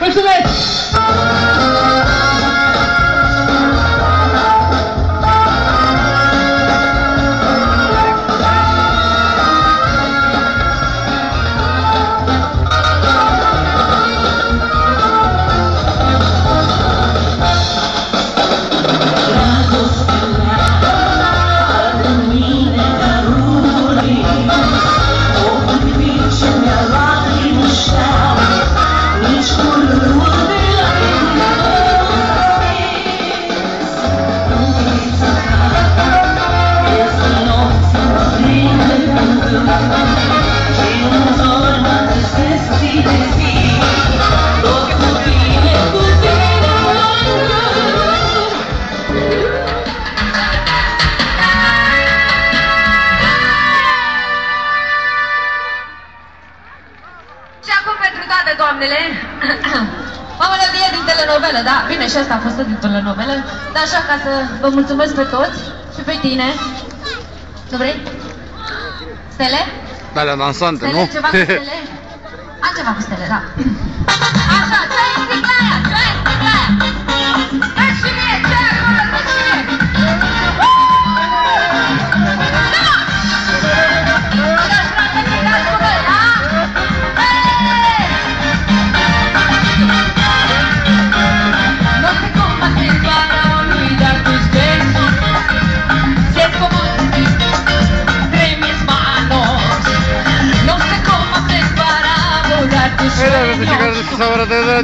Și și asta a fost din telenovelă, dar așa ca să vă mulțumesc pe toți și pe tine. Nu vrei? Stele? Da, la dansante, Stele, nu? ceva cu stele? Am ceva cu stele, da. Așa, ce ai sticla aia? Ce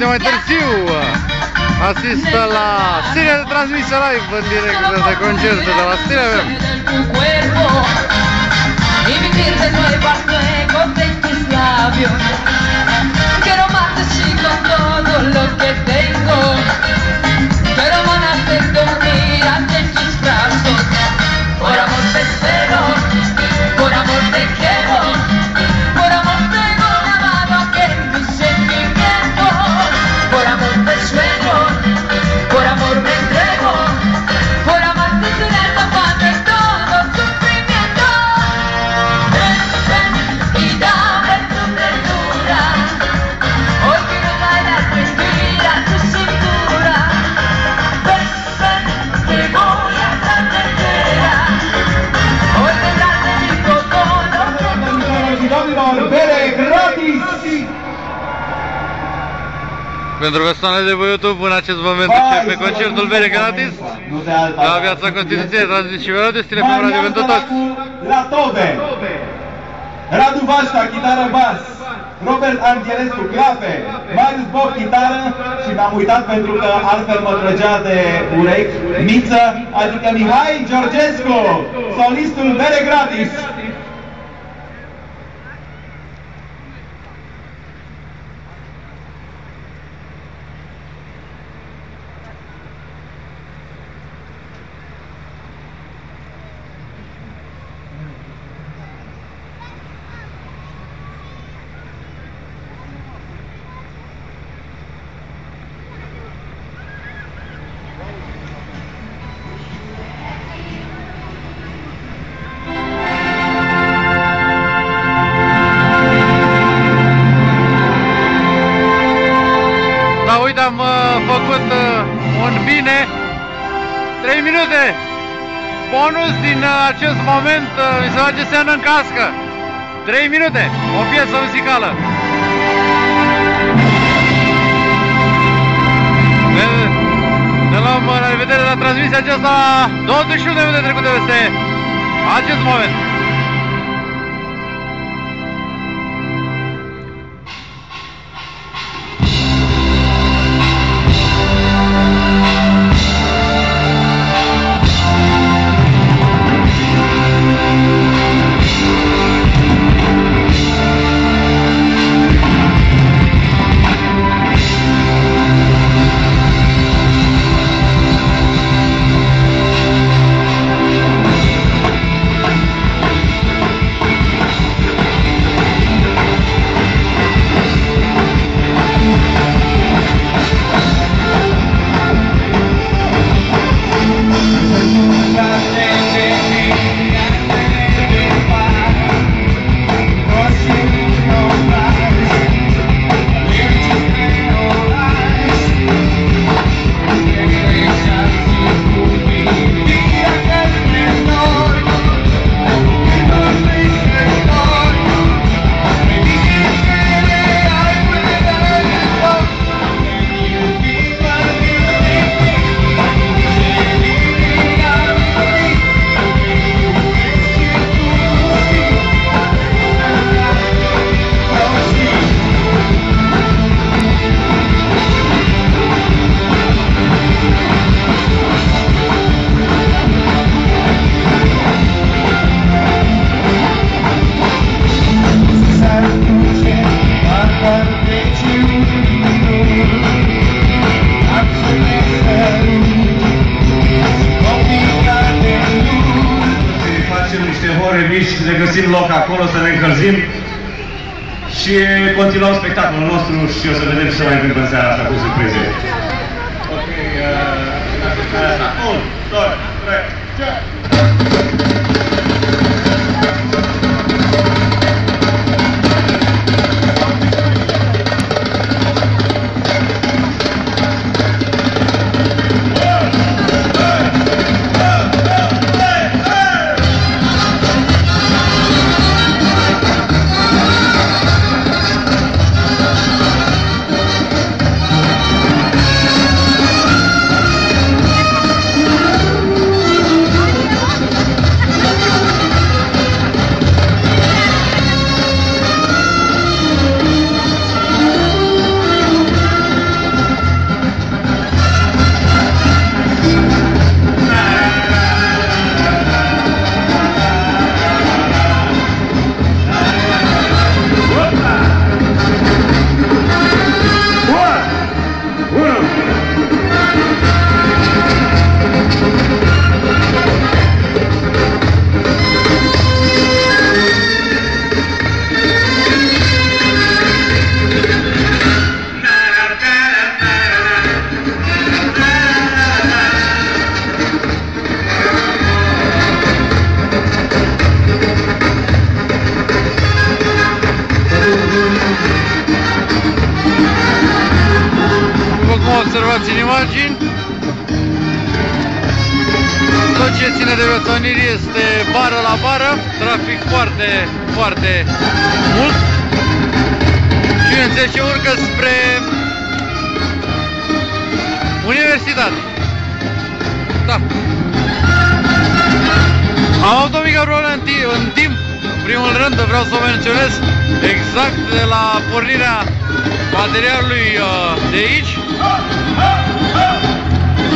vine mai târziu. Asistă la seria de live în direct de de la Stilevem. Con todo lo que tengo. Pentru că stane de pe YouTube în acest moment începe concertul Bere Gratis Nu de alta. la Viața Constituție, transmis și melodie, stile pe radio pentru toți. La tobe! Radu Vașca, chitară bas! Robert Angelescu, clape! Marius Boc, chitară și mi-am uitat pentru că altfel mă trăgea de urechi, Miță, adică Mihai Georgescu, solistul Bere Gratis! Bonus din uh, acest moment uh, mi se face semn în cască. 3 minute. O piesă muzicală. Ne, ne luăm uh, la revedere la transmisia aceasta 21 de minute trecute peste acest moment. loc acolo să ne încălzim și continuăm spectacolul nostru și o să vedem ce mai întâmplă în seara asta cu surprize. Ok, uh, 1, 2, 3, 4. Ține de betoniri este bară la bară, trafic foarte, foarte mult. Și bineînțeles ce urcă spre universitate. Da. Am avut o mică problemă în, în timp. În primul rând vreau să o menționez exact de la pornirea materialului uh, de aici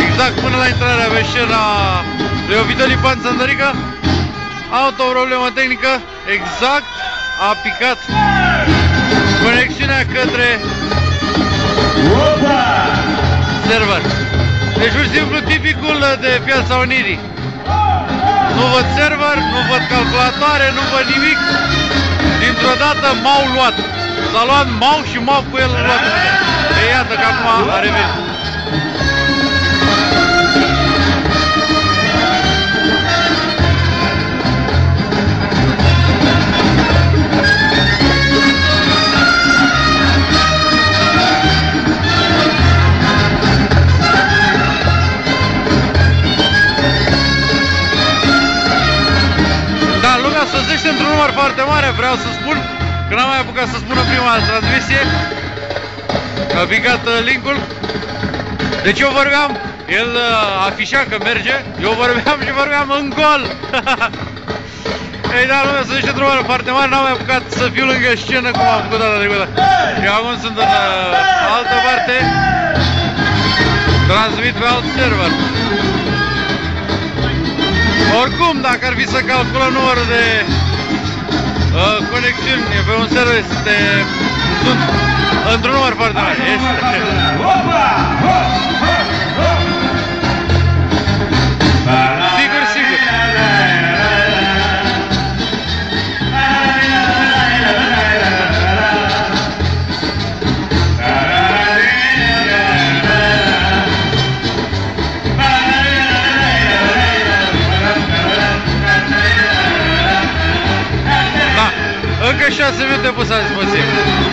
exact până la intrarea pe scena lui Ovidiu Pan Sandărică a avut o problemă tehnică. Exact a picat conexiunea către server. Deci pur și simplu tipicul de piața Unirii. Nu văd server, nu văd calculatoare, nu văd nimic. Dintr-o dată m-au luat. S-a luat Mau și Mau cu el luat în mine. E iată că acum a revenit. Foarte mare, vreau să spun Că n-am mai apucat să spun în prima transmisie. A picat uh, linkul. Deci eu vorbeam El uh, afișa că merge Eu vorbeam și vorbeam în gol. Ei da, lumea să zice într-o foarte mare N-am mai apucat să fiu lângă scenă Cum am făcut data trecută. Eu acum sunt în uh, altă parte. Transmit pe alt server. Oricum, dacă ar fi să calculăm numărul de uh, conexiuni pe un server este, sunt într-un număr foarte mare. Este. Sigur, Da, încă 6 minute pus la dispoziție.